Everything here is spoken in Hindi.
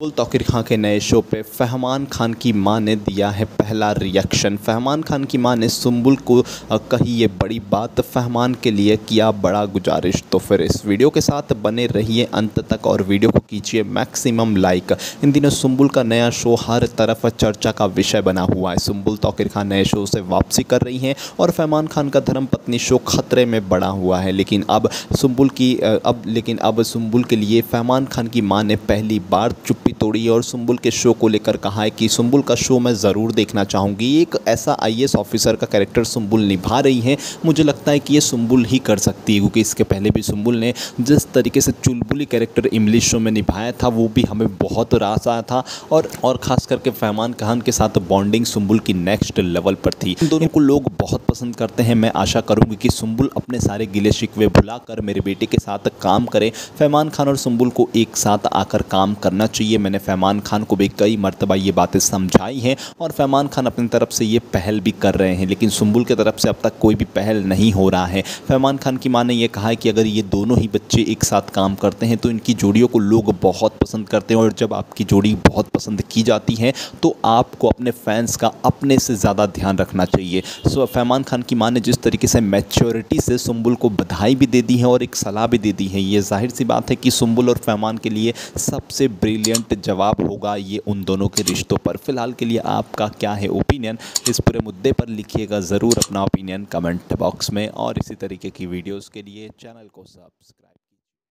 बुल तौकीर खान के नए शो पे फहमान खान की माँ ने दिया है पहला रिएक्शन फहमान खान की माँ ने सुम्बुल को कही ये बड़ी बात। फहमान के लिए किया बड़ा गुजारिश। तो फिर इस वीडियो के साथ बने रहिए अंत तक और वीडियो को कीजिए मैक्सिमम लाइक इन दिनों सुम्बुल का नया शो हर तरफ़ चर्चा का विषय बना हुआ है। सुम्बुल तौकीर खान नए शो से वापसी कर रही हैं और फहमान खान का धर्म पत्नी शो खतरे में बड़ा हुआ है। लेकिन अब सुम्बुल की अब, लेकिन अब सुम्बुल के लिए फहमान खान की माँ ने पहली बार चुप्पी तोड़ी और सुम्बुल के शो को लेकर कहा है कि सुम्बुल का शो मैं ज़रूर देखना चाहूँगी। एक ऐसा आई ऑफिसर का कैरेक्टर सुम्बुल निभा रही हैं। मुझे लगता है कि ये सुम्बुल ही कर सकती है, क्योंकि इसके पहले भी सुम्बुल ने जिस तरीके से चुलबुली कैरेक्टर इंग्लिश शो में निभाया था, वो भी हमें बहुत रास आया था। और और ख़ास करके फैमान खान के साथ बॉन्डिंग सुम्बुल की नेक्स्ट लेवल पर थी। दोनों को लोग बहुत पसंद करते हैं। मैं आशा करूँगी कि सुम्बुल अपने सारे गिले शिकवे भुलाकर मेरे बेटे के साथ काम करें। फैमान खान और सुम्बुल को एक साथ आकर काम करना चाहिए। मैंने फैमान खान को भी कई मरतबा ये बातें समझाई हैं और फैमान खान अपनी तरफ़ से ये पहल भी कर रहे हैं, लेकिन सुम्बुल की तरफ़ से अब तक कोई भी पहल नहीं हो रहा है। फैमान खान की माँ ने यह कहा कि अगर ये दोनों ही बच्चे एक साथ काम करते हैं तो इनकी जोड़ियों को लोग बहुत पसंद करते हैं और जब आपकी जोड़ी बहुत पसंद की जाती है तो आपको अपने फैंस का अपने से ज़्यादा ध्यान रखना चाहिए। सो फैमान खान की माँ ने जिस तरीके से मैच्योरिटी से सुम्बुल को बधाई भी दे दी है और एक सलाह भी दे दी है, ये ज़ाहिर सी बात है कि सुम्बुल और फैमान के लिए सबसे ब्रिलियंट जवाब होगा ये उन दोनों के रिश्तों पर। फ़िलहाल के लिए आपका क्या है ओपिनियन इस पूरे मुद्दे पर लिखिएगा ज़रूर अपना ओपिनियन कमेंट बॉक्स में और इसी तरीके की वीडियोज़ के लिए चैनल को सब्सक्राइब